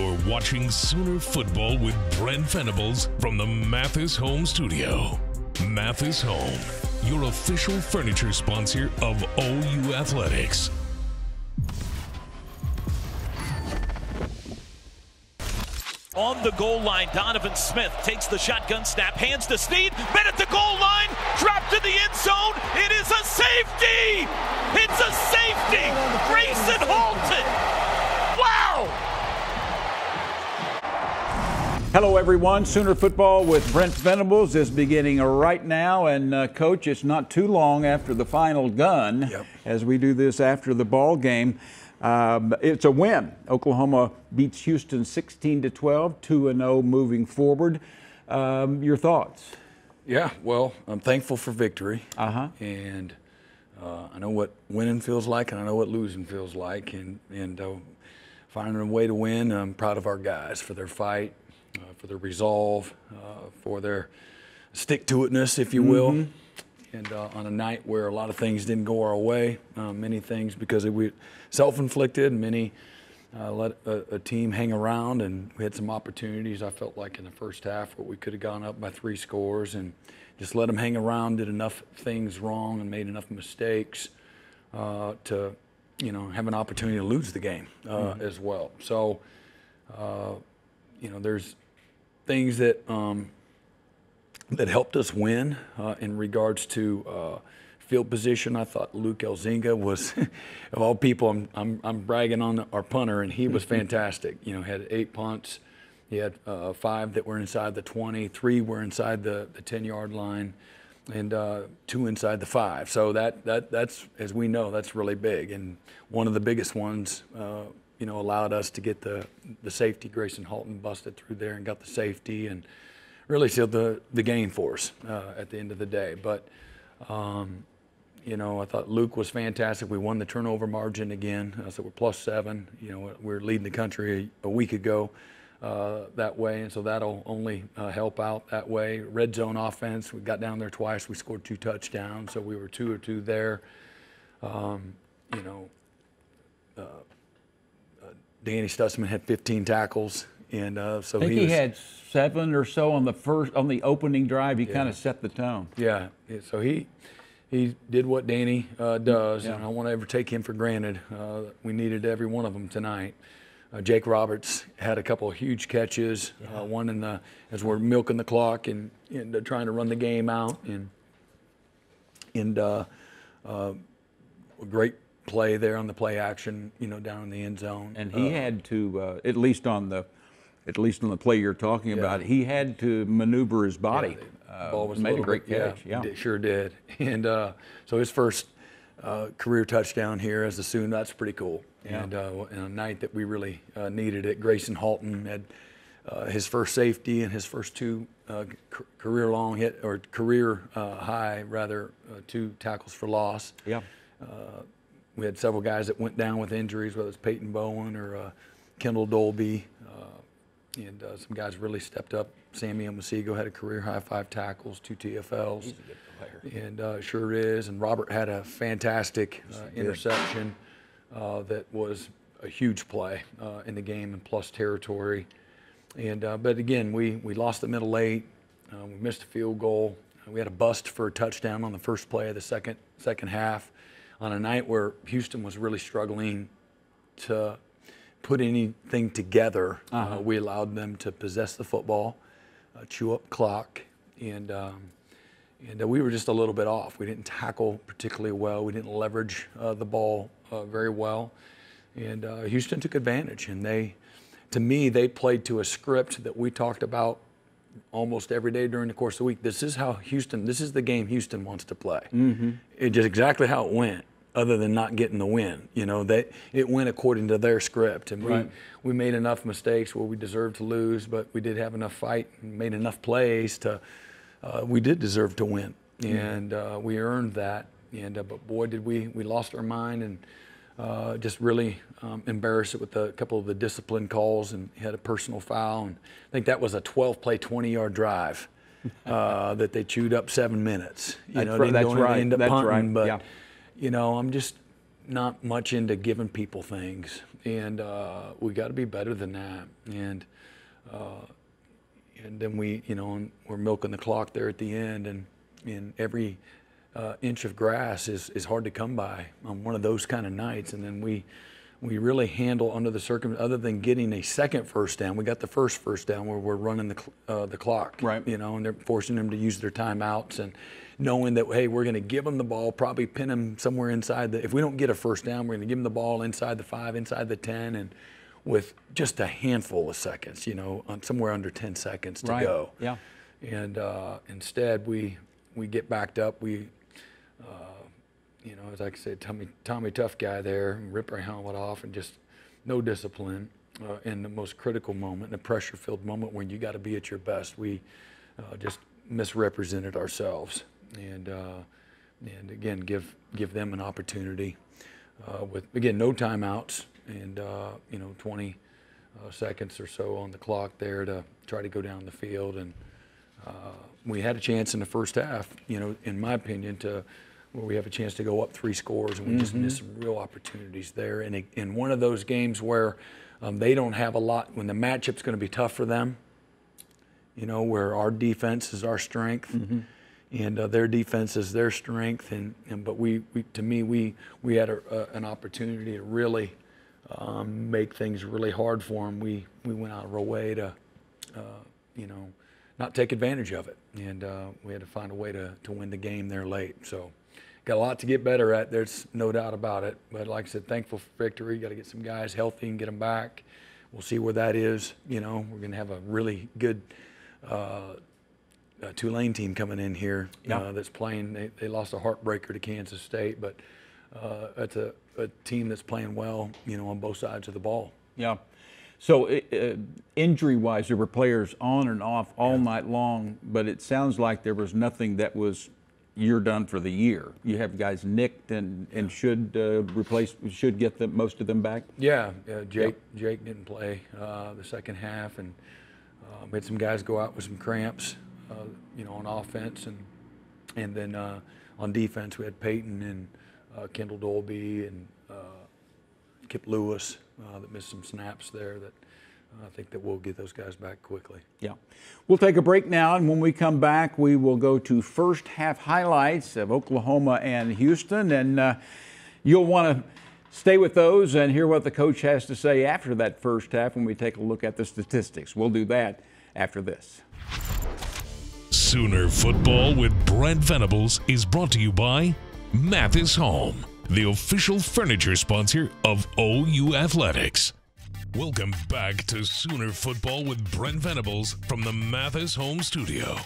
You're watching Sooner Football with Brent Venables from the Mathis Home Studio. Mathis Home, your official furniture sponsor of OU Athletics. On the goal line, Donovan Smith takes the shotgun snap, hands to Snead, men at the goal line, dropped to the end zone. It is a safety! It's a safety! Gracen Halton! Hello, everyone. Sooner Football with Brent Venables is beginning right now. And, uh, Coach, it's not too long after the final gun Yep. as we do this after the ball game. Um, it's a win. Oklahoma beats Houston 16 to 12, 2 and 0 moving forward. Um, your thoughts? Yeah, well, I'm thankful for victory. Uh-huh. And uh, I know what winning feels like, and I know what losing feels like. And, and uh, finding a way to win, I'm proud of our guys for their fight, uh, for their resolve, uh, for their stick to itness, if you will. And uh, on a night where a lot of things didn't go our way, uh, many things because we self-inflicted, many uh, let a, a team hang around, and we had some opportunities. I felt like in the first half where we could have gone up by three scores, and just let them hang around. Did enough things wrong and made enough mistakes uh, to, you know, have an opportunity to lose the game uh, as well. So, uh, you know, there's things that um, that helped us win uh, in regards to uh, field position. I thought Luke Elzinga was, of all people, I'm, I'm, I'm bragging on our punter, and he was fantastic. You know, had eight punts. He had uh, five that were inside the 20, three were inside the, the 10 yard line, and uh, two inside the five. So that, that that's, as we know, that's really big. And one of the biggest ones, uh, you know, allowed us to get the, the safety. Gracen Halton busted through there and got the safety. and really sealed the, the game for us uh, at the end of the day. But, um, you know, I thought Luke was fantastic. We won the turnover margin again. Uh, so we're plus seven. You know, we're leading the country a, a week ago uh, that way. And so that'll only uh, help out that way. Red zone offense, we got down there twice. We scored two touchdowns. So we were two or two there. Um, you know, uh, Danny Stutsman had 15 tackles. And uh, so I think he, he, was, had seven or so on the first on the opening drive. He kind of set the tone. Yeah, yeah, so he he did what Danny uh, does, and I don't want to ever take him for granted. Uh, we needed every one of them tonight. Uh, Jake Roberts had a couple of huge catches, uh, one in the as we're milking the clock and, and uh, trying to run the game out, and and uh, uh, a great play there on the play action, you know, down in the end zone. And he Uh, had to, uh, at least on the, at least on the play you're talking about, he had to maneuver his body. the Uh, ball was made a little great bit- catch. Yeah. did- sure did. And uh, so his first uh, career touchdown here as a Soon, that's pretty cool. Yeah. And uh, in a night that we really uh, needed it, Gracen Halton had uh, his first safety and his first two uh, career long hit or career uh, high rather uh, two tackles for loss. Yeah. We had several guys that went down with injuries, whether it's Peyton Bowen or uh, Kendel Dolby, uh, and uh, some guys really stepped up. Sammy Omosigho had a career high five tackles, two TFLs. He's a good player. And uh, sure is. And Robert had a fantastic uh, interception uh, that was a huge play uh, in the game and plus territory. And uh, but again, we we lost the middle late. Uh, we missed a field goal. We had a bust for a touchdown on the first play of the second second half, on a night where Houston was really struggling to put anything together. uh we allowed them to possess the football, uh, chew up clock, and um, and uh, we were just a little bit off. We didn't tackle particularly well. We didn't leverage uh, the ball uh, very well, and uh, Houston took advantage. And they, to me, they played to a script that we talked about almost every day during the course of the week. This is how Houston. This is the game Houston wants to play. Mm-hmm. It just exactly how it went. Other than not getting the win, you know, they it went according to their script, and we Right. we made enough mistakes where we deserved to lose, but we did have enough fight and made enough plays to. Uh, we did deserve to win, and uh, we earned that. And uh, but boy, did we we lost our mind and uh, just really um, embarrassed it with a couple of the discipline calls and had a personal foul. And I think that was a 12 play, 20 yard drive uh, that they chewed up seven minutes. You That's know, right- didn't that's right, end up that's punting, right, But yeah. You know, I'm just not much into giving people things, and uh, we got to be better than that. And uh, and then we, you know, we're milking the clock there at the end, and and every uh, inch of grass is is hard to come by on one of those kind of nights. And then we we really handle under the circumstances, other than getting a second first down. We got the first first down where we're running the uh, the clock, right? You know, and they're forcing them to use their timeouts and knowing that hey, we're going to give them the ball, probably pin them somewhere inside the. If we don't get a first down, we're going to give them the ball inside the five, inside the ten, and with just a handful of seconds, you know, somewhere under 10 seconds to right. go. Yeah. And uh, instead, we we get backed up. We, uh, you know, as I said, Tommy Tommy tough guy there, rip our helmet off, and just no discipline uh, in the most critical moment, the pressure-filled moment when you got to be at your best. We uh, just misrepresented ourselves, and uh, and again give give them an opportunity uh, with again no timeouts and uh, you know 20 uh, seconds or so on the clock there to try to go down the field. And uh, we had a chance in the first half you know in my opinion to where we have a chance to go up three scores and we mm-hmm. just missed some real opportunities there. And in one of those games where um, they don't have a lot when the matchup's going to be tough for them you know where our defense is our strength mm-hmm and uh, their defense is their strength. And, and but we, we, to me, we we had a, a, an opportunity to really um, make things really hard for them, we, we went out of our way to, uh, you know, not take advantage of it. And uh, we had to find a way to, to win the game there late. So got a lot to get better at. There's no doubt about it. But like I said, thankful for victory. Got to get some guys healthy and get them back. We'll see where that is. You know, we're going to have a really good uh, Tulane team coming in here yeah. uh, that's playing. They, they lost a heartbreaker to Kansas State, but uh, it's a, a, team that's playing well, you know, on both sides of the ball. Yeah. So uh, injury-wise, there were players on and off all yeah. night long, but it sounds like there was nothing that was you're done for the year. You have guys nicked and, and should uh, replace should get the, most of them back. Yeah, Jake yep. Jake didn't play uh, the second half, and uh, had some guys go out with some cramps, uh, you know, on offense, and and then uh, on defense we had Peyton and uh, Kendel Dolby and uh, Kip Lewis uh, that missed some snaps there that I think that we'll get those guys back quickly. Yeah. We'll take a break now, and when we come back, we will go to first half highlights of Oklahoma and Houston, and uh, you'll want to stay with those and hear what the coach has to say after that first half when we take a look at the statistics. We'll do that after this. Sooner Football with Brent Venables is brought to you by Mathis Home, the official furniture sponsor of OU Athletics. Welcome back to Sooner Football with Brent Venables from the Mathis Home Studio.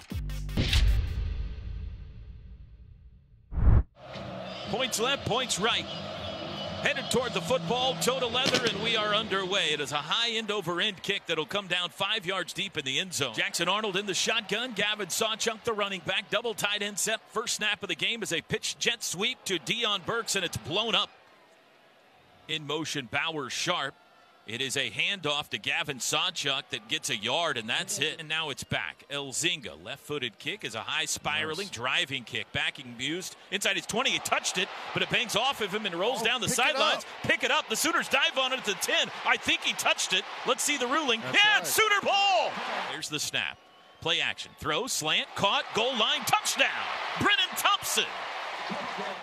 Points left, points right. Headed toward the football, toe to leather, and we are underway. It is a high end over end kick that'll come down five yards deep in the end zone. Jackson Arnold in the shotgun. Gavin Sawchuk, the running back. Double tight end set. First snap of the game is a pitch jet sweep to Deion Burks, and it's blown up. In motion, Bauer Sharp. It is a handoff to Gavin Sawchuk that gets a yard, and that's it. And now it's back. Elzinga, left-footed kick is a high spiraling nice. driving kick. Backing Mused inside his 20. He touched it, but it bangs off of him and rolls oh, down the sidelines. Pick it up. The Sooners dive on it at the 10. I think he touched it. Let's see the ruling. That's yeah, right. Sooner ball. Here's the snap. Play action. Throw, slant, caught, goal line, touchdown. Brenen Thompson.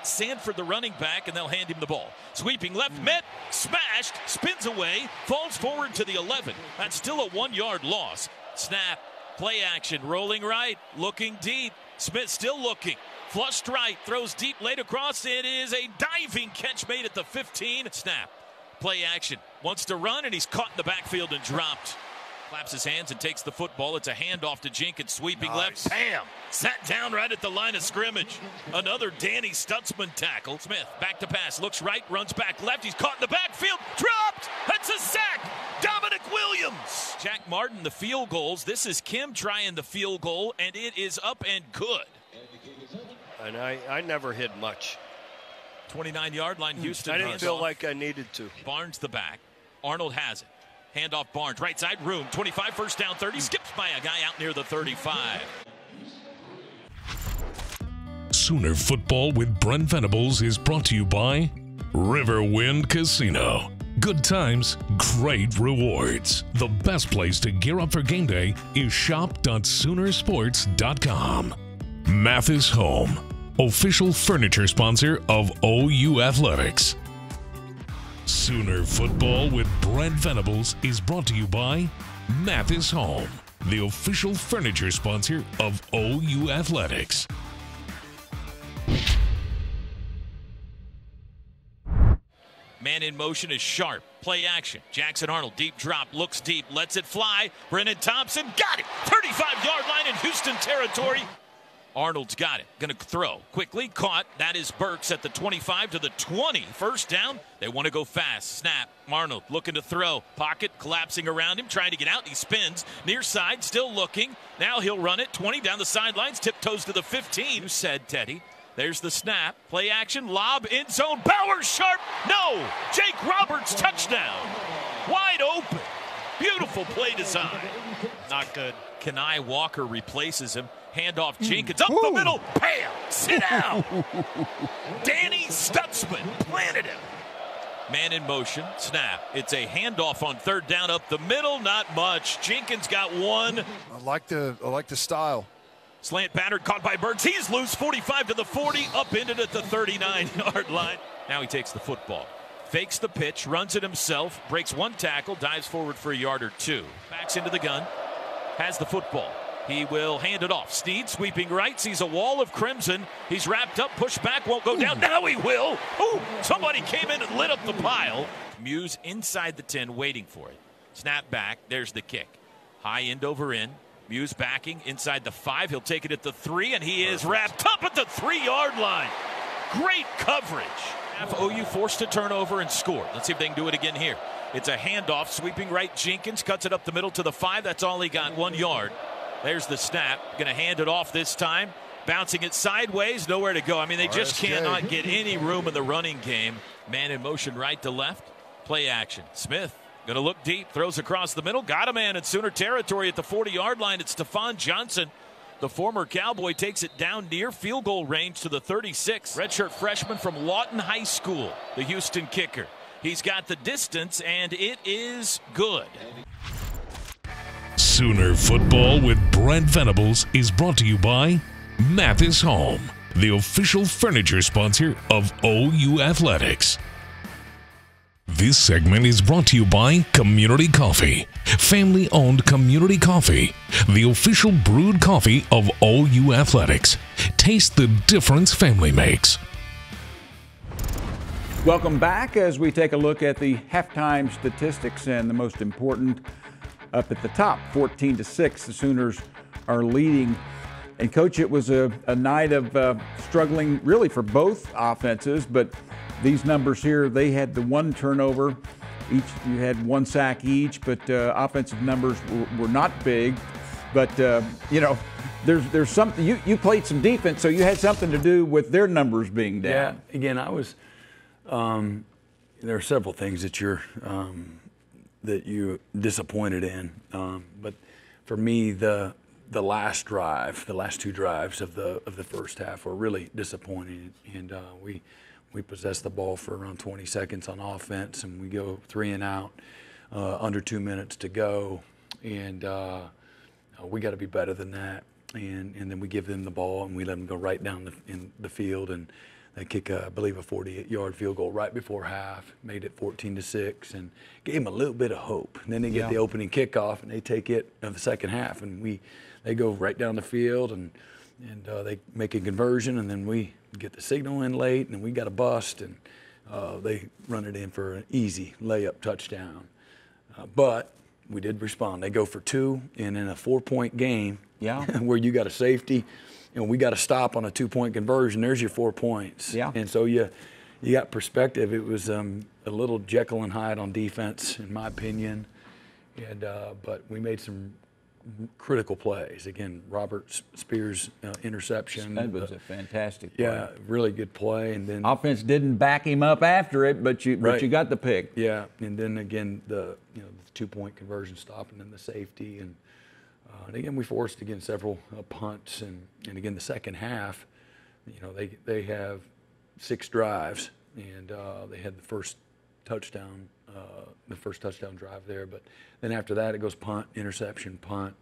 Sanford, the running back, and they'll hand him the ball. Sweeping left, met, smashed, spins away, falls forward to the 11. That's still a one yard loss. Snap, play action, rolling right, looking deep. Smith still looking. Flushed right, throws deep, late across. It is a diving catch made at the 15. Snap, play action. Wants to run, and he's caught in the backfield and dropped. Claps his hands and takes the football. It's a handoff to Jenkins, sweeping nice. left. Bam! Sat down right at the line of scrimmage. Another Danny Stutsman tackle. Smith back to pass. Looks right, runs back left. He's caught in the backfield. Dropped! That's a sack! Dominic Williams! Jack Martin, the field goals. This is Kim trying the field goal, and it is up and good. And I, I never hit much. 29 yard line, hmm. Houston. I didn't feel off. like I needed to. Barnes the back. Arnold has it. Handoff Barnes, right side room, 25, first down, 30, skips by a guy out near the 35. Sooner Football with Brent Venables is brought to you by Riverwind Casino. Good times, great rewards. The best place to gear up for game day is shop.soonersports.com. Mathis Home, official furniture sponsor of OU Athletics. Sooner Football with Brent Venables is brought to you by Mathis Home, the official furniture sponsor of OU Athletics. Man in motion is sharp. Play action. Jackson Arnold, deep drop, looks deep, lets it fly. Brenen Thompson got it. 35 yard line in Houston territory. Arnold's got it. Going to throw. Quickly caught. That is Burks at the 25 to the 20. First down. They want to go fast. Snap. Arnold looking to throw. Pocket collapsing around him, trying to get out. He spins. Near side, still looking. Now he'll run it. 20 down the sidelines. Tiptoes to the 15. You said, Teddy. There's the snap. Play action. Lob in zone. Bauer Sharp. No. Jake Roberts touchdown. Wide open. Beautiful play design. Not good. Kanai Walker replaces him. Handoff Jenkins up the middle. Bam! Sit down. Danny Stutsman planted him. Man in motion. Snap. It's a handoff on third down up the middle. Not much. Jenkins got one. I like the I like the style. Slant pattern caught by Burks. He's loose. 45 to the 40. Upended at the 39 yard line. Now he takes the football. Fakes the pitch, runs it himself, breaks one tackle, dives forward for a yard or two. Backs into the gun, has the football. He will hand it off. Steed sweeping right, sees a wall of crimson. He's wrapped up, pushed back, won't go down. Now he will. Ooh, somebody came in and lit up the pile. Mews inside the 10, waiting for it. Snap back. There's the kick. High end over in. Mews backing inside the five. He'll take it at the three, and he is wrapped up at the three yard line. Great coverage. OU forced to turn over and score. Let's see if they can do it again here. It's a handoff, sweeping right. Jenkins cuts it up the middle to the five. That's all he got, one yard. There's the snap. Going to hand it off this time. Bouncing it sideways, nowhere to go. I mean, they just RSJ. cannot get any room in the running game. Man in motion right to left. Play action. Smith going to look deep, throws across the middle. Got a man in Sooner territory at the 40 yard line. It's Stephon Johnson. The former Cowboy takes it down near field goal range to the 36. Redshirt freshman from Lawton High School, the Houston kicker. He's got the distance, and it is good. Sooner Football with Brent Venables is brought to you by Mathis Home, the official furniture sponsor of OU Athletics. This segment is brought to you by Community Coffee, family owned Community Coffee, the official brewed coffee of OU Athletics. Taste the difference family makes. Welcome back as we take a look at the halftime statistics and the most important up at the top 14 to 6. The Sooners are leading. And, coach, it was a, a night of uh, struggling really for both offenses, but these numbers here, they had the one turnover. Each you had one sack each, but uh, offensive numbers were, were not big. But uh, you know, there's there's something you, you played some defense, so you had something to do with their numbers being down. Yeah, again, I was. Um, there are several things that you're um, that you disappointed in, um, but for me, the the last drive, the last two drives of the of the first half were really disappointing, and uh, we we possessed the ball for around 20 seconds on offense, and we go three and out, uh, under two minutes to go, and uh, we got to be better than that. And and then we give them the ball, and we let them go right down the in the field, and they kick, a, I believe, a 48-yard field goal right before half, made it 14 to six, and gave them a little bit of hope. And then they get Yeah. the opening kickoff, and they take it in the second half, and we they go right down the field, and and uh, they make a conversion, and then we get the signal in late, and we got a bust, and uh, they run it in for an easy layup touchdown. Uh, but we did respond. They go for two, and in a four-point game, Yeah. where you got a safety, and we got to stop on a two-point conversion. There's your four points. Yeah. And so you, you got perspective. It was um, a little Jekyll and Hyde on defense, in my opinion, and uh, but we made some critical plays. Again, Robert Spears uh, interception. That was uh, a fantastic play. yeah, really good play, and then Offense didn't back him up after it, but you but you got the pick. Yeah, and then again the you know the two point conversion stop, and then the safety, and, and again we forced again several uh, punts, and, and again the second half, you know they they have six drives, and uh, they had the first touchdown, uh, the first touchdown drive there. But then after that, it goes punt, interception, punt,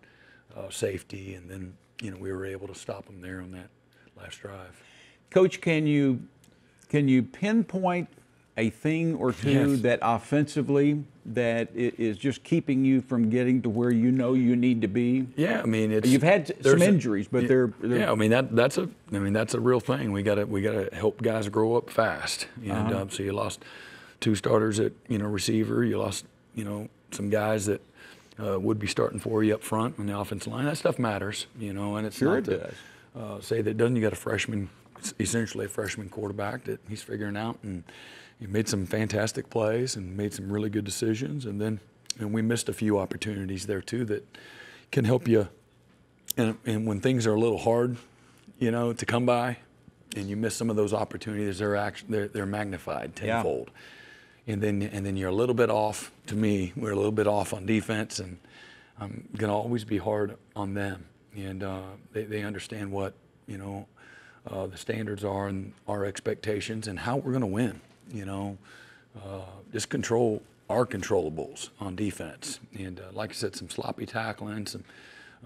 uh, safety, and then you know we were able to stop them there on that last drive. Coach, can you can you pinpoint a thing or two Yes. that offensively that is just keeping you from getting to where you know you need to be? Yeah, I mean it's You've had some a- injuries, but yeah, they're- they're- yeah. I mean that that's a I mean that's a real thing. We got to we got to help guys grow up fast. And Uh-huh. um, so you lost two starters at you know receiver. You lost you know some guys that uh, would be starting for you up front on the offensive line. That stuff matters, you know. And it's Sure not it to. Uh, say that doesn't. You got a freshman, essentially a freshman quarterback that he's figuring out, and he made some fantastic plays and made some really good decisions. And then and we missed a few opportunities there too that can help you and, and when things are a little hard, you know, to come by, and you miss some of those opportunities, they're act, they're, they're magnified tenfold. Yeah. And then and then you're a little bit off. To me, we're a little bit off on defense, and I'm gonna always be hard on them. And uh, they, they understand what you know uh, the standards are and our expectations and how we're gonna win. You know, uh, just control our controllables on defense. And uh, like I said, some sloppy tackling, some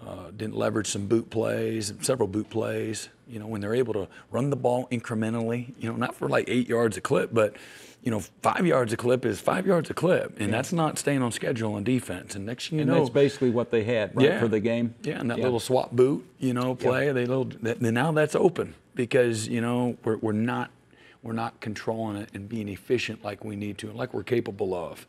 uh, didn't leverage some boot plays, several boot plays. You know, when they're able to run the ball incrementally, you know, not for like eight yards a clip, but you know, five yards a clip is five yards a clip, and that's not staying on schedule on defense. And next thing you And know, that's basically what they had right, yeah. for the game. Yeah, and that Yeah. little swap boot, you know, play. They little. That, now that's open because you know we're, we're not we're not controlling it and being efficient like we need to and like we're capable of.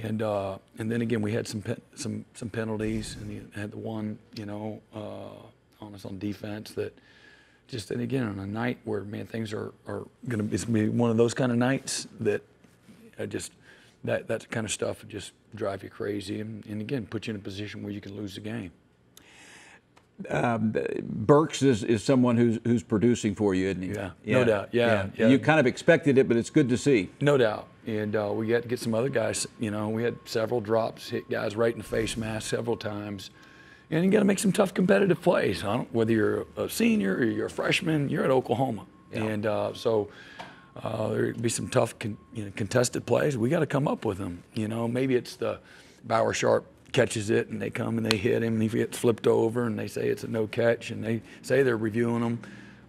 And uh, and then again we had some pen, some some penalties and you had the one you know uh, on us on defense that just and again on a night where man things are are gonna be, it's gonna be one of those kind of nights that I just that that kind of stuff would just drive you crazy and, and again put you in a position where you can lose the game. Burks is, is someone who's who's producing for you, isn't he? Yeah, no doubt. Yeah, yeah. You kind of expected it, but it's good to see. No doubt. And uh, we got to get some other guys. You know, we had several drops, hit guys right in the face mask several times. And you got to make some tough competitive plays. Whether you're a senior or you're a freshman, you're at Oklahoma. And uh, so uh, there'll be some tough con, you know, contested plays. We got to come up with them. You know, maybe it's the Bauer Sharp catches it and they come and they hit him and he gets flipped over and they say it's a no catch and they say they're reviewing them.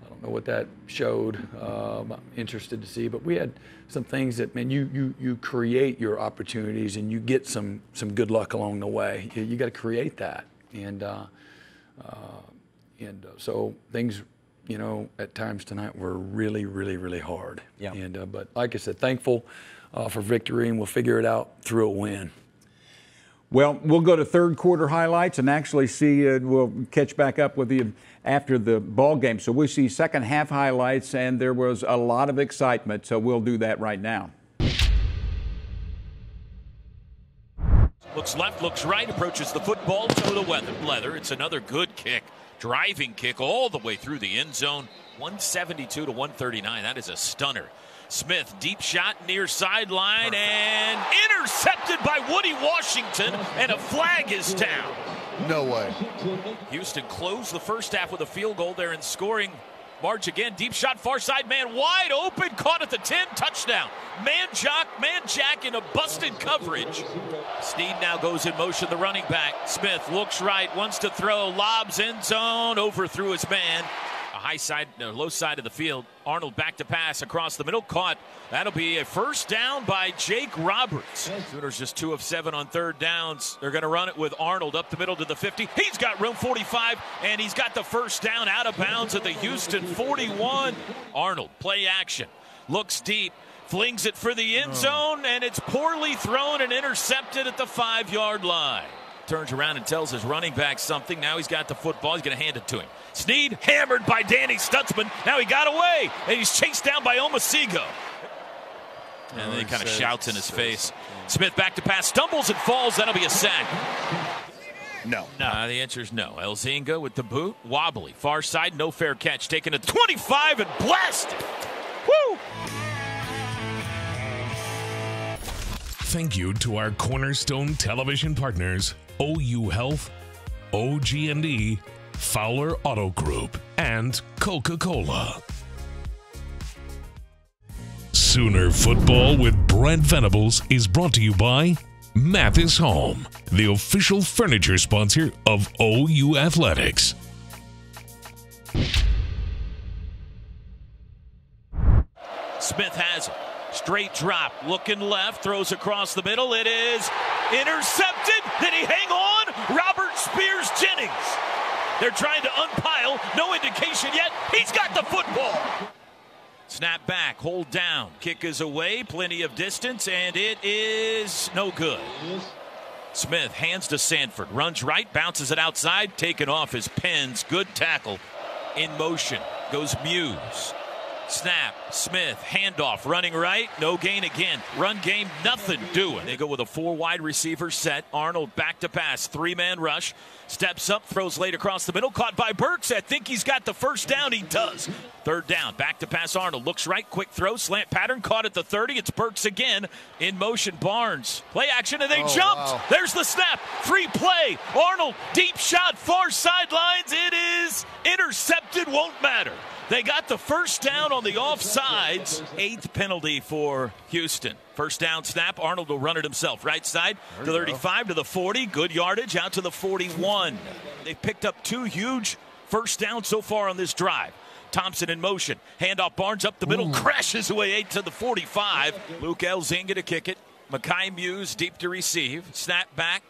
I don't know what that showed. Uh, I'm interested to see, but we had some things that man, you you you create your opportunities and you get some some good luck along the way. You, you got to create that, and uh, uh, and uh, so things, you know, at times tonight were really really really hard. Yeah. And uh, but like I said, thankful uh, for victory, and we'll figure it out through a win. Well, we'll go to third quarter highlights and actually see. Uh, we'll catch back up with you after the ball game. So we see second half highlights, and there was a lot of excitement. So we'll do that right now. Looks left, looks right, approaches the football to weather. leather. It's another good kick. Driving kick all the way through the end zone. 172 to 139. That is a stunner. Smith, deep shot near sideline and intercepted by Woody Washington, and a flag is down. No way. Houston closed the first half with a field goal there and scoring. March again, deep shot, far side man wide open, caught at the 10, touchdown. Man jock, man jack in a busted coverage. Snead now goes in motion, the running back. Smith looks right, wants to throw, lobs end zone, overthrew his man. High side, no, low side of the field. Arnold back to pass across the middle, caught. That'll be a first down by Jake Roberts. Sooners just two of seven on third downs. They're going to run it with Arnold up the middle to the 50. He's got room 45, and he's got the first down out of bounds at the Houston 41. Arnold, play action, looks deep, flings it for the end oh. zone, and it's poorly thrown and intercepted at the five yard line. Turns around and tells his running back something. Now he's got the football. He's going to hand it to him. Snead hammered by Danny Stutsman. Now he got away, and he's chased down by Omosigho. And then he oh, kind of shouts in his face. Smith back to pass, stumbles and falls. That'll be a sack. No. No, uh, the answer is no. Elzinga with the boot, wobbly, far side, no fair catch, taken to 25 and blasted. Woo! Thank you to our cornerstone television partners, OU Health, OG&E, Fowler Auto Group, and Coca-Cola. Sooner Football with Brent Venables is brought to you by Mathis Home, the official furniture sponsor of OU Athletics. Smith has it. Straight drop, looking left, throws across the middle. It is intercepted. Did he hang on? Robert Spears Jennings. They're trying to unpile. No indication yet. He's got the football. Snap back, hold down. Kick is away, plenty of distance, and it is no good. Smith hands to Sanford, runs right, bounces it outside, taken off his pins. Good tackle in motion. Goes Mews. Snap, Smith, handoff, running right, no gain again. Run game, nothing doing. They go with a four wide receiver set. Arnold back to pass, three man rush. Steps up, throws late across the middle, caught by Burks. I think he's got the first down. He does. Third down, back to pass Arnold. Looks right, quick throw, slant pattern, caught at the 30. It's Burks again. In motion, Barnes. Play action, and they Oh, jumped. wow. There's the snap. Free play. Arnold, deep shot, far sidelines. It is intercepted, won't matter. They got the first down on the offsides. Eighth penalty for Houston. First down snap. Arnold will run it himself. Right side to 35 to the 40. Good yardage out to the 41. They've picked up two huge first downs so far on this drive. Thompson in motion. Handoff Barnes up the middle. Crashes away eight to the 45. Luke Elzinga to kick it. Mekhi Mews deep to receive. Snap back.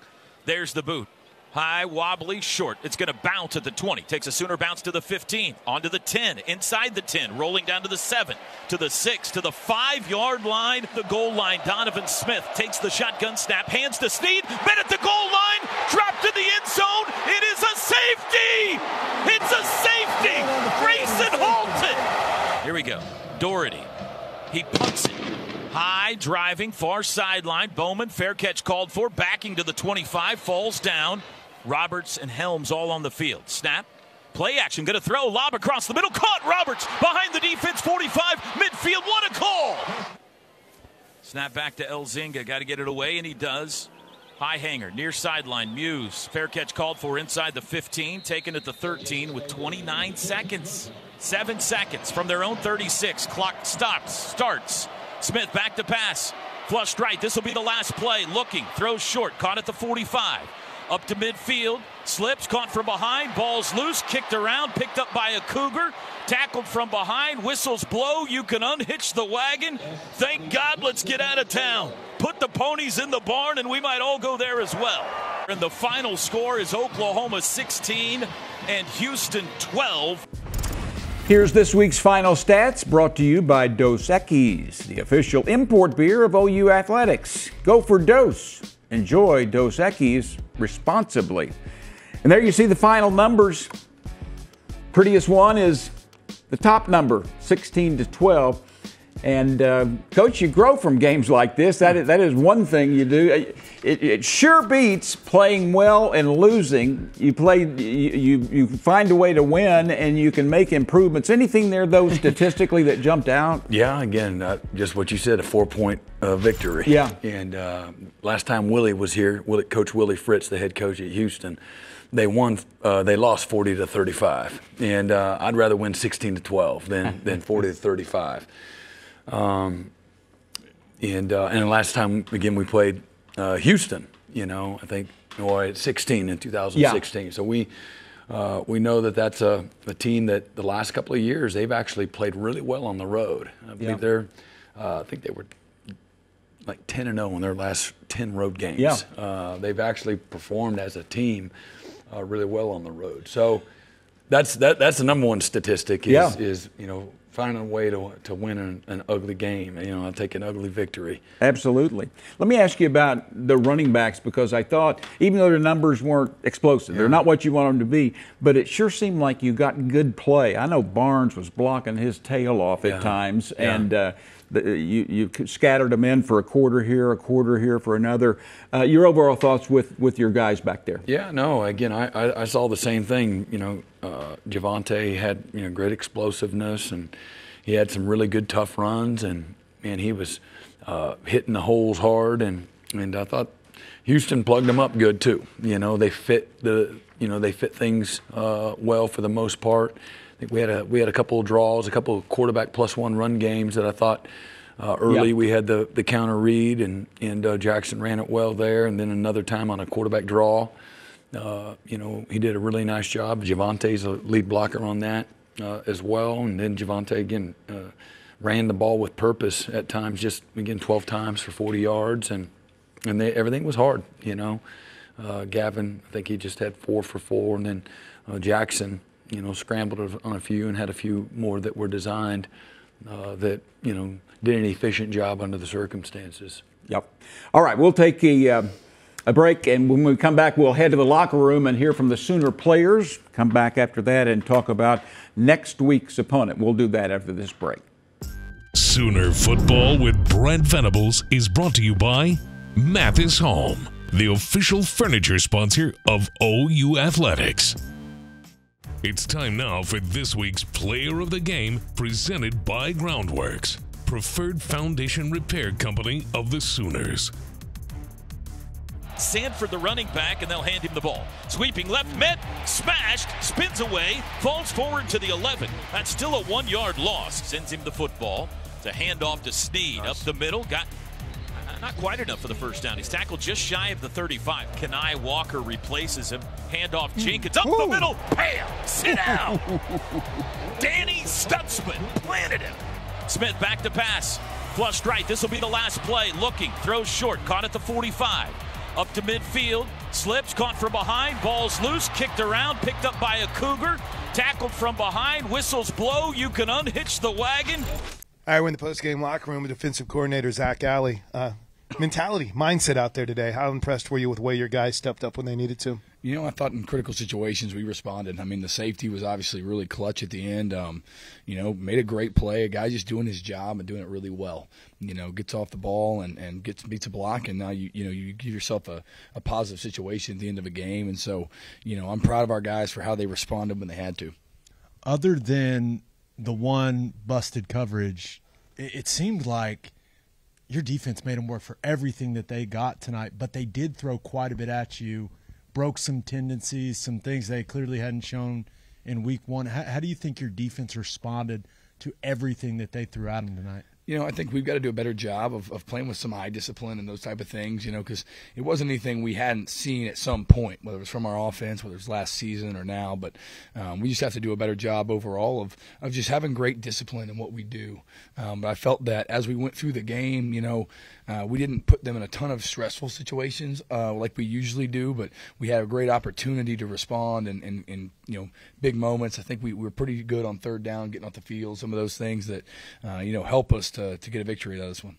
There's the boot. High, wobbly, short. It's going to bounce at the 20. Takes a sooner bounce to the 15. Onto the 10. Inside the 10. Rolling down to the 7. To the 6. To the 5 yard line. The goal line. Donovan Smith takes the shotgun snap. Hands to Snead. Men at the goal line. Dropped in the end zone. It is a safety. It's a safety. Gracen Halton. Here we go. Doherty. He punts it. High driving, far sideline. Bowman, fair catch called for. Backing to the 25, falls down. Roberts and Helms all on the field. Snap. Play action, going to throw. Lob across the middle. Caught Roberts behind the defense. 45, midfield. What a call! Snap back to Elzinga. Got to get it away, and he does. High hanger, near sideline. Mews. Fair catch called for inside the 15. Taken at the 13 with 29 seconds. Seven seconds from their own 36. Clock stops, starts. Smith back to pass. Flushed right. This will be the last play. Looking. Throws short. Caught at the 45. Up to midfield. Slips. Caught from behind. Ball's loose. Kicked around. Picked up by a Cougar. Tackled from behind. Whistles blow. You can unhitch the wagon. Thank God. Let's get out of town. Put the ponies in the barn and we might all go there as well. And the final score is Oklahoma 16 and Houston 12. Here's this week's final stats brought to you by Dos Equis, the official import beer of OU Athletics. Go for Dos. Enjoy Dos Equis responsibly. And there you see the final numbers. Prettiest one is the top number, 16 to 12. And uh, coach, you grow from games like this. That is, that is one thing you do. It, it sure beats playing well and losing. You play, you, you you find a way to win, and you can make improvements. Anything there though statistically that jumped out? Yeah, again, uh, just what you said, a four-point uh, victory. Yeah. And uh, last time Willie was here, Willie, Coach Willie Fritz, the head coach at Houston, they won. Uh, they lost 40 to 35, and uh, I'd rather win 16 to 12 than than 40 to 35. Um, and uh, and last time again we played uh, Houston. You know, I think or at 16 in 2016. So we. Uh, we know that that's a, a team that the last couple of years they've actually played really well on the road. I believe Yeah. they're, uh, I think they were like 10 and 0 in their last 10 road games. Yeah. Uh, they've actually performed as a team uh, really well on the road. So that's that, that's the number one statistic is, Yeah. is you know finding a way to, to win an, an ugly game. You know, I take an ugly victory. Absolutely. Let me ask you about the running backs because I thought, even though the numbers weren't explosive, they're not what you want them to be, but it sure seemed like you got good play. I know Barnes was blocking his tail off at Yeah. times, Yeah. and uh, the, you, you scattered them in for a quarter here, a quarter here for another. Uh, your overall thoughts with, with your guys back there? Yeah, no. Again, I, I, I saw the same thing. You know, uh, Jovantae had you know great explosiveness, and he had some really good tough runs, and man, he was uh, hitting the holes hard, and and I thought Houston plugged them up good too. You know, they fit the you know they fit things uh, well for the most part. I think we had a we had a couple of draws, a couple of quarterback plus one run games that I thought Uh, early, Yeah. we had the, the counter read, and, and uh, Jackson ran it well there. And then another time on a quarterback draw, uh, you know, he did a really nice job. Jovantae's a lead blocker on that uh, as well. And then Jovantae, again, uh, ran the ball with purpose at times, just, again, 12 times for 40 yards. And, and they, everything was hard, you know. Uh, Gavin, I think he just had four for four. And then uh, Jackson, you know, scrambled on a few and had a few more that were designed uh, that, you know, did an efficient job under the circumstances. Yep. All right, we'll take a, uh, a break, and when we come back, we'll head to the locker room and hear from the Sooner players. Come back after that and talk about next week's opponent. We'll do that after this break. Sooner Football with Brent Venables is brought to you by Mathis Home, the official furniture sponsor of OU Athletics. It's time now for this week's Player of the Game presented by Groundworks, preferred foundation repair company of the Sooners. Sanford, the running back, and they'll hand him the ball. Sweeping left, met, smashed, spins away, falls forward to the 11. That's still a one yard loss. Sends him the football to hand off to Sneed. Up the middle, got not quite enough for the first down. He's tackled just shy of the 35. Kanai Walker replaces him. Hand off Jenkins. Up the middle, bam! Sit down! Danny Stutsman planted him. Smith back to pass. Flushed right. This will be the last play. Looking. Throws short. Caught at the 45. Up to midfield. Slips. Caught from behind. Ball's loose. Kicked around. Picked up by a Cougar. Tackled from behind. Whistles blow. You can unhitch the wagon. All right, we're in the post-game locker room with defensive coordinator Zac Alley. Uh, mentality, mindset out there today. How impressed were you with the way your guys stepped up when they needed to? You know, I thought in critical situations we responded. I mean, the safety was obviously really clutch at the end. Um, you know, made a great play. A guy just doing his job and doing it really well. You know, gets off the ball and, and gets beats a block, and now you you know you give yourself a, a positive situation at the end of a game. And so, you know, I'm proud of our guys for how they responded when they had to. other than the one busted coverage, it, it seemed like your defense made them work for everything that they got tonight, but they did throw quite a bit at you, broke some tendencies, some things they clearly hadn't shown in week one. How, how do you think your defense responded to everything that they threw at them tonight? You know, I think we've got to do a better job of, of playing with some eye discipline and those type of things, you know, because it wasn't anything we hadn't seen at some point, whether it was from our offense, whether it's last season or now. But um, we just have to do a better job overall of, of just having great discipline in what we do. Um, but I felt that as we went through the game, you know, uh, we didn't put them in a ton of stressful situations uh, like we usually do, but we had a great opportunity to respond in, in, in you know big moments. I think we, we were pretty good on third down, getting off the field, some of those things that uh, you know help us to, to get a victory out of this one.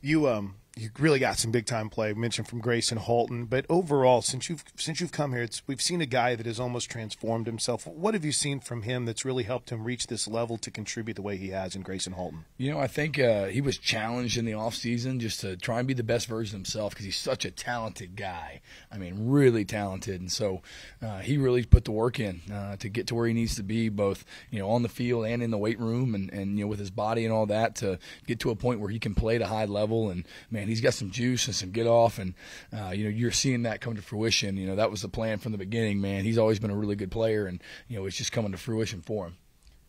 You um you really got some big time play mentioned from Gracen Halton, but overall since you've since you've come here, it's we've seen a guy that has almost transformed himself. What have you seen from him that's really helped him reach this level to contribute the way he has in Gracen Halton? You know, I think uh, he was challenged in the offseason just to try and be the best version of himself because he's such a talented guy. I mean, really talented. And so uh, he really put the work in uh, to get to where he needs to be, both, you know, on the field and in the weight room and, and, you know, with his body and all that to get to a point where he can play at a high level. And, man, he's got some juice and some get off. And, uh, you know, you're seeing that come to fruition. You know, that was the plan from the beginning, man. He's always been a really good player. And, you know, it's just coming to fruition for him.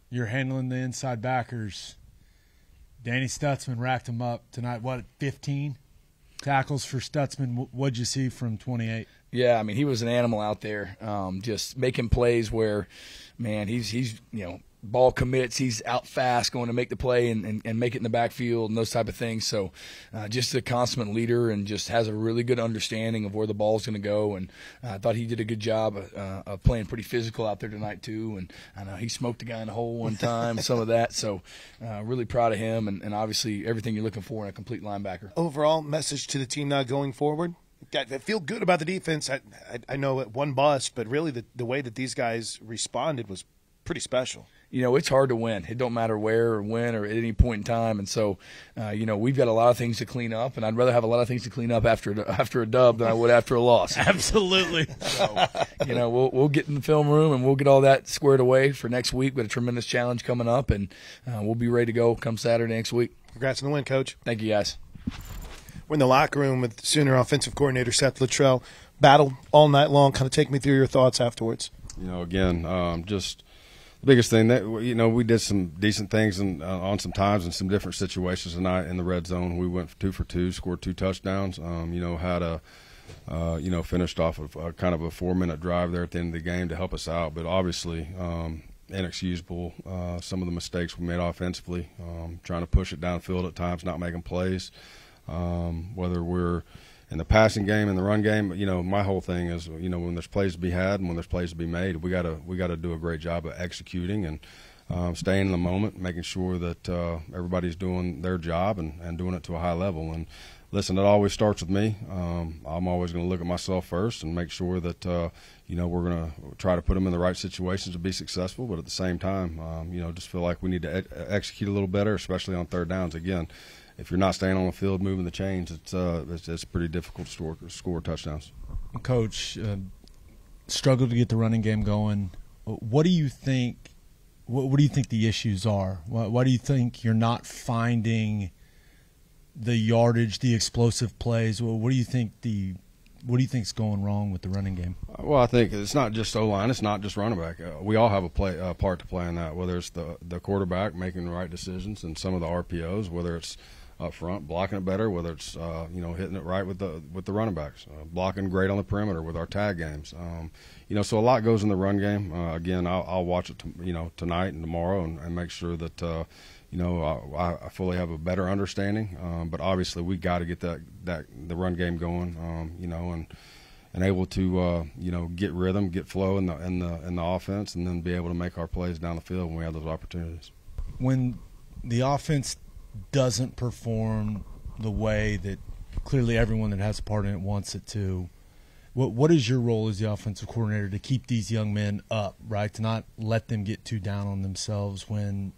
You're handling the inside backers. Danny Stutsman racked him up tonight. What, 15 tackles for Stutsman? What'd you see from 28? Yeah, I mean, he was an animal out there, um, just making plays where, man, he's he's you know ball commits, he's out fast, going to make the play and, and, and make it in the backfield and those type of things. So, uh, just a consummate leader and just has a really good understanding of where the ball is going to go. And uh, I thought he did a good job uh, of playing pretty physical out there tonight too. And I know he smoked a guy in the hole one time, some of that. So, uh, really proud of him and, and obviously everything you're looking for in a complete linebacker. Overall message to the team now going forward. I feel good about the defense. I, I, I know one bust, but really the, the way that these guys responded was pretty special. You know, it's hard to win. It don't matter where or when or at any point in time. And so, uh, you know, we've got a lot of things to clean up, and I'd rather have a lot of things to clean up after after a dub than I would after a loss. Absolutely. So, you know, we'll we'll get in the film room and we'll get all that squared away for next week. But a tremendous challenge coming up, and uh, we'll be ready to go come Saturday next week. Congrats on the win, Coach. Thank you, guys. We're in the locker room with Sooner offensive coordinator Seth Littrell. Battled all night long. Kind of take me through your thoughts afterwards. you know, again, um, just biggest thing that you know we did some decent things and uh, on some times in some different situations tonight in the red zone. We went two for two, scored two touchdowns. Um, you know had a uh, you know finished off of a, kind of a four minute drive there at the end of the game to help us out. But obviously um, inexcusable uh, some of the mistakes we made offensively, um, trying to push it downfield at times, not making plays. Um, whether we're in the passing game and the run game, you know, my whole thing is, you know, when there's plays to be had and when there's plays to be made, we gotta we gotta do a great job of executing and um, staying in the moment, making sure that uh, everybody's doing their job and, and doing it to a high level. And listen, it always starts with me. Um, I'm always going to look at myself first and make sure that uh, you know we're going to try to put them in the right situations to be successful. But at the same time, um, you know, just feel like we need to e- execute a little better, especially on third downs. Again, if you're not staying on the field, moving the chains, it's uh, it's, it's pretty difficult to score, score touchdowns. Coach, uh, struggled to get the running game going. What do you think? What, what do you think the issues are? Why, why, do you think you're not finding the yardage, the explosive plays? Well, what do you think the what do you think's going wrong with the running game? Well, I think it's not just O line. It's not just running back. Uh, we all have a play uh, part to play in that. Whether it's the the quarterback making the right decisions and some of the RPOs, whether it's up front, blocking it better, whether it's uh, you know hitting it right with the with the running backs, uh, blocking great on the perimeter with our tag games. Um, you know, so a lot goes in the run game. Uh, again, I'll, I'll watch it, you know, tonight and tomorrow, and, and make sure that uh, you know I, I, fully have a better understanding. Um, but obviously, we got to get that that the run game going. Um, you know, and and able to uh, you know get rhythm, get flow in the in the in the offense, and then be able to make our plays down the field when we have those opportunities. When the offense doesn't perform the way that clearly everyone that has a part in it wants it to. What what is your role as the offensive coordinator to keep these young men up, right? To not let them get too down on themselves when,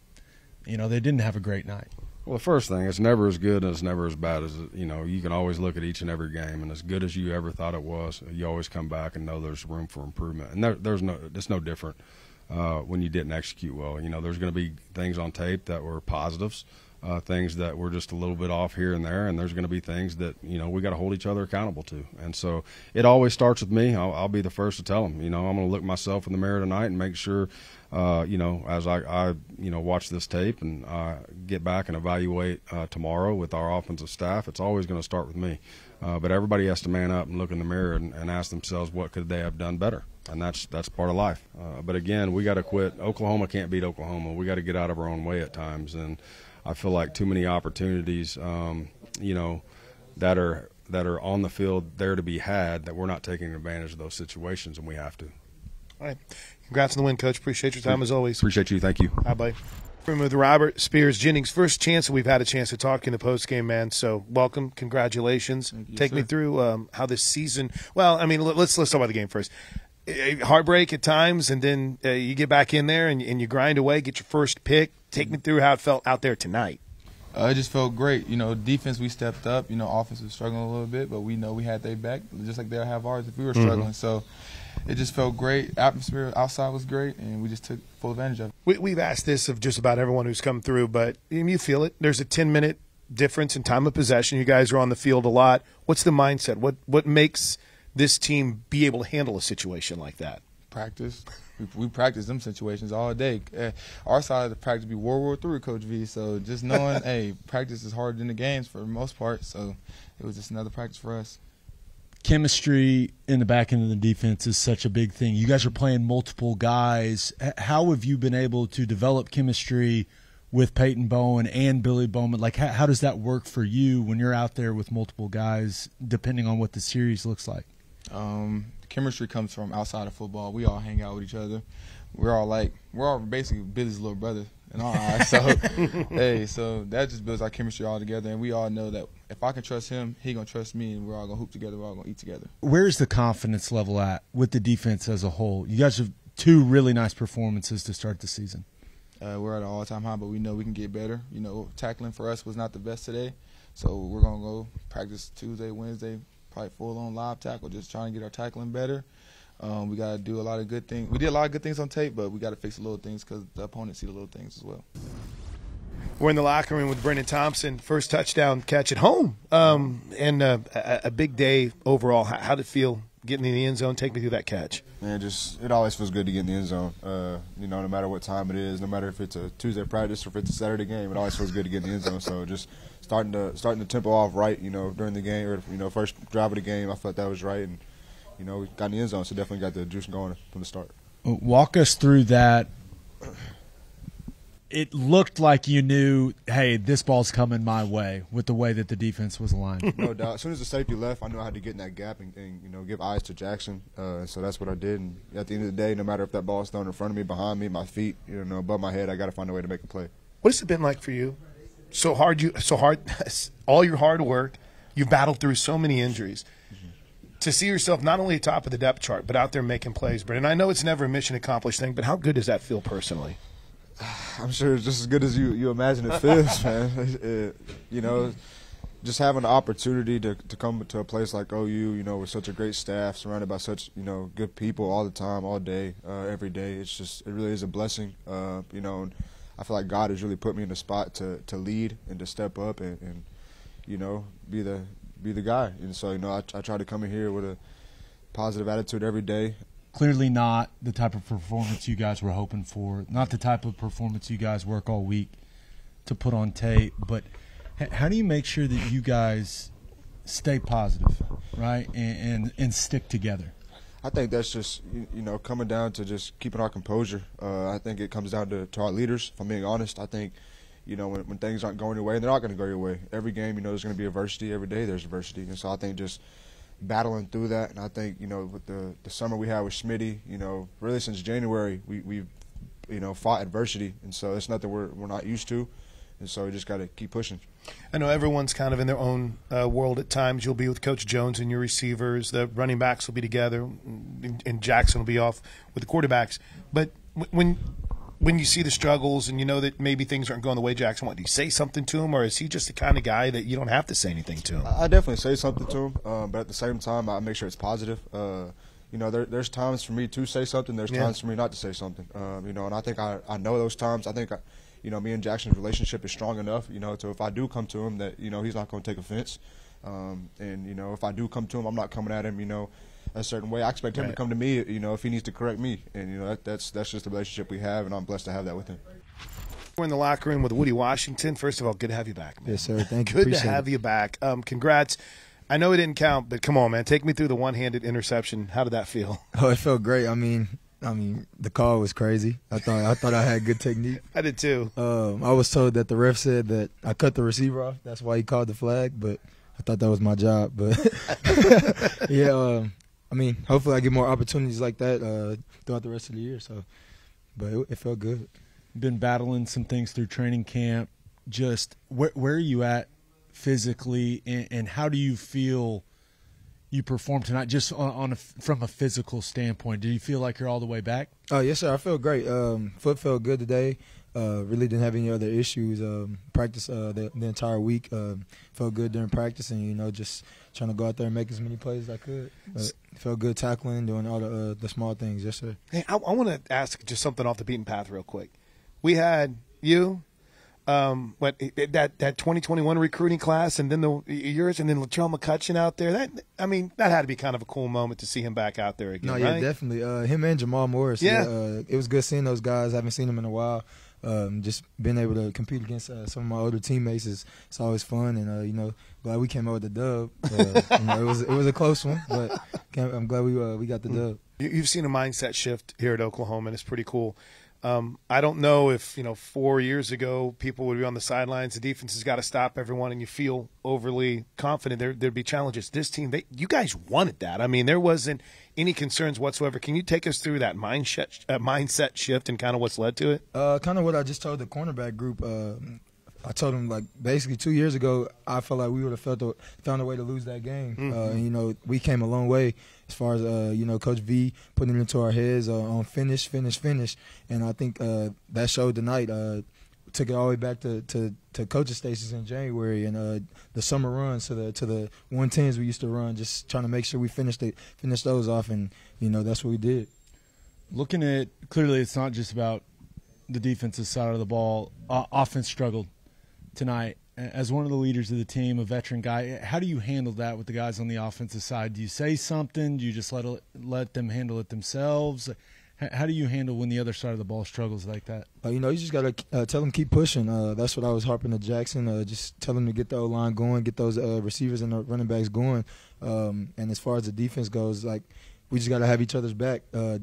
you know, they didn't have a great night. Well, the first thing, it's never as good and it's never as bad as you know. You can always look at each and every game, and as good as you ever thought it was, you always come back and know there's room for improvement. And there, there's no, it's no different uh, when you didn't execute well. You know, there's going to be things on tape that were positives uh, things that were just a little bit off here and there, and there's going to be things that you know we got to hold each other accountable to. And so it always starts with me. I'll, I'll be the first to tell them. You know, I'm going to look myself in the mirror tonight and make sure, uh, you know, as I, I you know watch this tape and uh, get back and evaluate uh, tomorrow with our offensive staff. It's always going to start with me. Uh, but everybody has to man up and look in the mirror and, and ask themselves what could they have done better and that's that's part of life. Uh, but again, we got to quit. Oklahoma can't beat Oklahoma. We got to get out of our own way at times, and I feel like too many opportunities, um, you know, that are that are on the field there to be had that we're not taking advantage of those situations, and we have to. All right. Congrats on the win, Coach. Appreciate your time as always. Appreciate you. Thank you. Bye bye. With Robert Spears Jennings, first chance that we've had a chance to talk in the post game, man. So welcome, congratulations. You, Take sir. me through um, how this season. Well, I mean, let's let's talk about the game first. Heartbreak at times, and then uh, you get back in there and, and you grind away, get your first pick. Take me through how it felt out there tonight. Uh, it just felt great. You know, defense we stepped up. You know, offense was struggling a little bit, but we know we had their back, just like they'll have ours if we were struggling. Mm-hmm. So it just felt great. Atmosphere outside was great, and we just took full advantage of it. We, we've asked this of just about everyone who's come through, but you feel it. There's a 10 minute difference in time of possession. You guys are on the field a lot. What's the mindset? What what makes this team be able to handle a situation like that? Practice. We, we practice them situations all day. Uh, our side of the practice be World War Three, Coach V. So just knowing, hey, practice is harder than the games for the most part. So it was just another practice for us. Chemistry in the back end of the defense is such a big thing. You guys are playing multiple guys. How have you been able to develop chemistry with Peyton Bowen and Billy Bowman? Like, how, how does that work for you when you're out there with multiple guys, depending on what the series looks like? Um, chemistry comes from outside of football. We all hang out with each other. We're all like we're all basically Billy's little brother in our eyes. So hey, so that just builds our chemistry all together, and we all know that if I can trust him, he gonna trust me, and we're all gonna hoop together. We're all gonna eat together. Where's the confidence level at with the defense as a whole? You guys have two really nice performances to start the season. Uh, we're at an all-time high, but we know we can get better. You know, tackling for us was not the best today, so we're gonna go practice Tuesday, Wednesday, probably full on live tackle, just trying to get our tackling better. Um, we got to do a lot of good things. We did a lot of good things on tape, but we got to fix the little things because the opponents see the little things as well. We're in the locker room with Brenen Thompson, first touchdown catch at home, um, and uh, a, a, big day overall. How, how did it feel getting in the end zone? Take me through that catch. Man, just it always feels good to get in the end zone. Uh, you know, no matter what time it is, no matter if it's a Tuesday practice or if it's a Saturday game, it always feels good to get in the end zone. So just starting to starting the tempo off right, you know, during the game or you know first drive of the game, I felt that was right, and you know we got in the end zone, so definitely got the juice going from the start. Walk us through that. It looked like you knew, hey, this ball's coming my way with the way that the defense was aligned. no doubt. As soon as the safety left, I knew I had to get in that gap and, and you know give eyes to Jackson. Uh, so that's what I did. And at the end of the day, no matter if that ball's thrown in front of me, behind me, my feet, you know, above my head, I got to find a way to make a play. What has it been like for you? So hard, you so hard, all your hard work. You've battled through so many injuries. To see yourself not only top of the depth chart, but out there making plays, Brenen. I know it's never a mission accomplished thing, but how good does that feel personally? I'm sure it's just as good as you, you imagine it feels, man. It, you know, just having the opportunity to, to come to a place like OU, you know, with such a great staff, surrounded by such, you know, good people all the time, all day, uh, every day. It's just, it really is a blessing, uh, you know, and I feel like God has really put me in the spot to, to lead and to step up and, and, you know, be the, be the guy. And so, you know, I, I try to come in here with a positive attitude every day clearly not the type of performance you guys were hoping for, not the type of performance you guys work all week to put on tape. But how do you make sure that you guys stay positive, right, and and, and stick together? I think that's just you know coming down to just keeping our composure. Uh, I think it comes down to, to our leaders. If I'm being honest, I think you know when, when things aren't going your way, and they're not going to go your way. Every game, you know, there's going to be adversity. Every day, there's adversity, and so I think just battling through that. And I think you know with the the summer we had with Schmitty, you know, really since January we we've you know fought adversity, and so it's nothing we're we're not used to, and so we just got to keep pushing. I know everyone's kind of in their own uh, world at times. You'll be with Coach Jones and your receivers. The running backs will be together, and Jackson will be off with the quarterbacks. But when when you see the struggles and you know that maybe things aren't going the way Jackson wants, do you say something to him, or is he just the kind of guy that you don't have to say anything to him? I definitely say something to him, um, but at the same time, I make sure it's positive. Uh, you know, there, there's times for me to say something. There's yeah. times for me not to say something. Um, you know, and I think I, I know those times. I think, I, you know, me and Jackson's relationship is strong enough. You know, so if I do come to him, that you know he's not going to take offense. Um, and you know, if I do come to him, I'm not coming at him. You know, a certain way. I expect him right. to come to me, you know, if he needs to correct me, and you know that, that's that's just the relationship we have, and I'm blessed to have that with him. We're in the locker room with Woody Washington. First of all, good to have you back. Man. Yes, sir. Thank you. Good to have it. you back. Um, congrats. I know it didn't count, but come on, man. Take me through the one-handed interception. How did that feel? Oh, it felt great. I mean, I mean, the call was crazy. I thought I thought I had good technique. I did too. Um, I was told that the ref said that I cut the receiver off. That's why he called the flag. But I thought that was my job. But yeah, um, I mean, hopefully I get more opportunities like that uh, throughout the rest of the year. So, but it, it, felt good. Been battling some things through training camp. Just where where are you at physically, and, and how do you feel? You performed tonight, just on, on a, from a physical standpoint. Do you feel like you're all the way back? Oh yes, sir. I feel great. Um, foot felt good today. Uh, really didn't have any other issues. Um, practice uh, the, the, entire week. Uh, felt good during practice, and you know, just trying to go out there and make as many plays as I could. felt good tackling, doing all the uh, the small things. Yes, sir. Hey, I, I want to ask just something off the beaten path real quick. We had you, um, what that that 2021 recruiting class, and then the yours, and then Latrell McCutchin out there. That I mean, that had to be kind of a cool moment to see him back out there again. No, yeah, right? definitely. Uh, him and Jamal Morris. Yeah, uh, it was good seeing those guys. I haven't seen them in a while um, just being able to compete against uh, some of my older teammates is it's always fun, and uh, you know, glad we came out with the dub. Uh, you know, it was it was a close one, but I'm glad we uh, we got the mm. dub. You've seen a mindset shift here at Oklahoma, and it's pretty cool. Um, I don't know if you know four years ago people would be on the sidelines. The defense has got to stop everyone, and you feel overly confident. There, there'd be challenges. This team, they, you guys wanted that. I mean, there wasn't any concerns whatsoever. Can you take us through that mindset uh, mindset shift and kind of what's led to it? Uh, kind of what I just told the cornerback group. Uh, I told them like basically two years ago, I felt like we would have felt a, found a way to lose that game. Mm-hmm. Uh, you know, we came a long way as far as uh, you know, Coach V putting it into our heads uh, on finish, finish, finish, and I think uh, that showed tonight. Uh, took it all the way back to to, to coaching stations in January and uh, the summer runs to the to the one tens we used to run, just trying to make sure we finished it, finished those off, and you know that's what we did. Looking at clearly, it's not just about the defensive side of the ball. offense struggled tonight. As one of the leaders of the team, a veteran guy, how do you handle that with the guys on the offensive side? Do you say something? Do you just let let them handle it themselves? How do you handle when the other side of the ball struggles like that? Uh, you know, you just gotta uh, tell them keep pushing. Uh, that's what I was harping to Jackson. Uh, just tell them to get the O line going, get those uh, receivers and the running backs going. Um, and as far as the defense goes, like we just gotta have each other's back. Uh,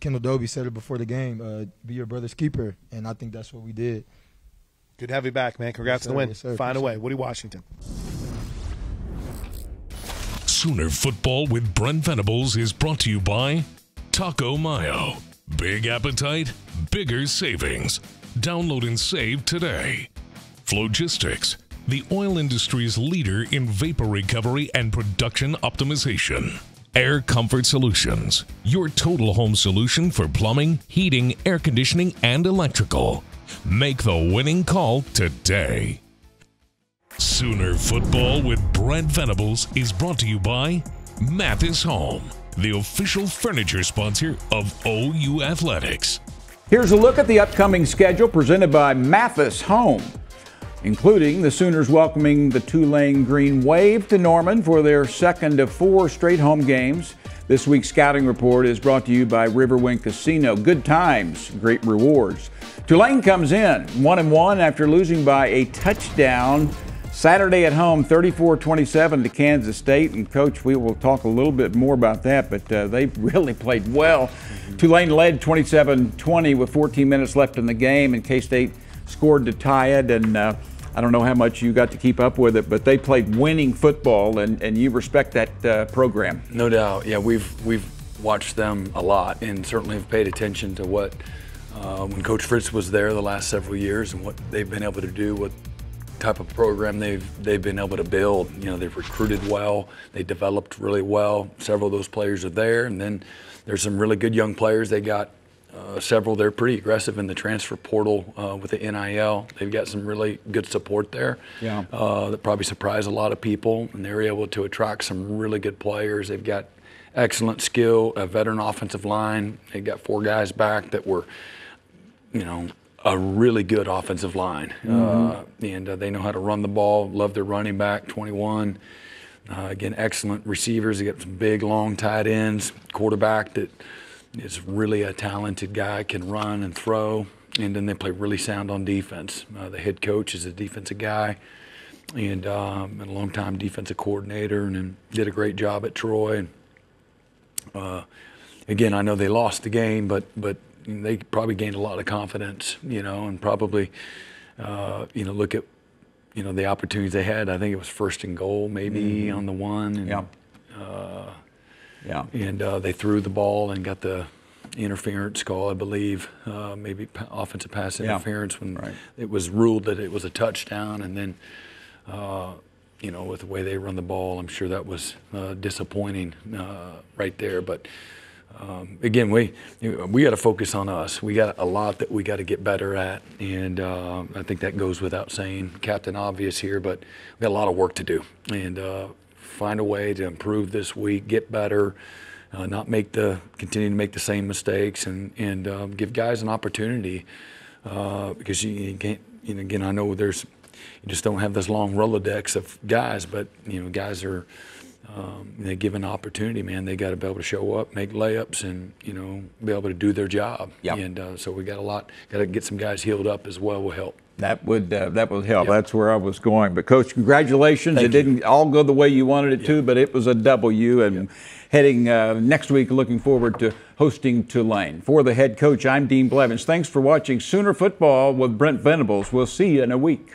Kendel Dolby said it before the game: "Be your brother's keeper," and I think that's what we did. Good to have you back, man. Congrats yes, on the win. Yes, sir. Find a way. Woody Washington. Sooner Football with Brent Venables is brought to you by Taco Mayo. Big appetite, bigger savings. Download and save today. Flogistix, the oil industry's leader in vapor recovery and production optimization. Air Comfort Solutions, your total home solution for plumbing, heating, air conditioning, and electrical. Make the winning call today. Sooner Football with Brent Venables is brought to you by Mathis Home, the official furniture sponsor of OU Athletics. Here's a look at the upcoming schedule presented by Mathis Home, including the Sooners welcoming the Tulane Green Wave to Norman for their second of four straight home games. This week's scouting report is brought to you by Riverwind Casino. Good times, great rewards. Tulane comes in one and one after losing by a touchdown Saturday at home, 34-27 to Kansas State. And coach, we will talk a little bit more about that, but uh, they really played well. Mm-hmm. Tulane led 27-20 with 14 minutes left in the game, and K-State scored to tie it. And uh, I don't know how much you got to keep up with it, but they played winning football, and, and you respect that uh, program. No doubt. Yeah, we've we've watched them a lot, and certainly have paid attention to what uh, when Coach Fritz was there the last several years and what they've been able to do, what type of program they've they've been able to build. You know, they've recruited well, they developed really well. Several of those players are there, and then there's some really good young players. They got uh, several. They're pretty aggressive in the transfer portal uh, with the NIL. They've got some really good support there. Yeah. Uh, that probably surprised a lot of people, and they're able to attract some really good players. They've got excellent skill, a veteran offensive line. They've got four guys back that were, you know, a really good offensive line, Mm-hmm. uh, and uh, they know how to run the ball. Love their running back, 21. Uh, again, excellent receivers. They got some big, long tight ends. Quarterback that is really a talented guy, can run and throw. And then they play really sound on defense. Uh, the head coach is a defensive guy and, um, and a long-time defensive coordinator, and, and did a great job at Troy. And uh, again, I know they lost the game, but but they probably gained a lot of confidence, you know, and probably, uh, you know, look at, you know, the opportunities they had. I think it was first and goal, maybe Mhm. on the one. And, Yeah. Yeah. And uh, they threw the ball and got the interference call, I believe, uh, maybe offensive pass Yeah. interference when it was ruled that it was a touchdown, and then. Uh, you know, with the way they run the ball, I'm sure that was uh, disappointing uh, right there. But um, again, we we got to focus on us. We got a lot that we got to get better at, and uh, I think that goes without saying. Captain obvious here, but we got a lot of work to do, and uh, find a way to improve this week, get better. Uh, not make the continue to make the same mistakes and and um, give guys an opportunity uh, because you, you can't you know again I know there's you just don't have this long Rolodex of guys, but you know, guys are um, they give an opportunity, man. They got to be able to show up, make layups, and you know, be able to do their job. Yep. And uh, so we got a lot. Got to get some guys healed up as well. Will help. That would uh, that would help. That's where I was going. But coach, congratulations! Thank it didn't all go the way you wanted it to, but it was a W. And heading uh, next week, looking forward to hosting Tulane. For the head coach, I'm Dean Blevins. Thanks for watching Sooner Football with Brent Venables. We'll see you in a week.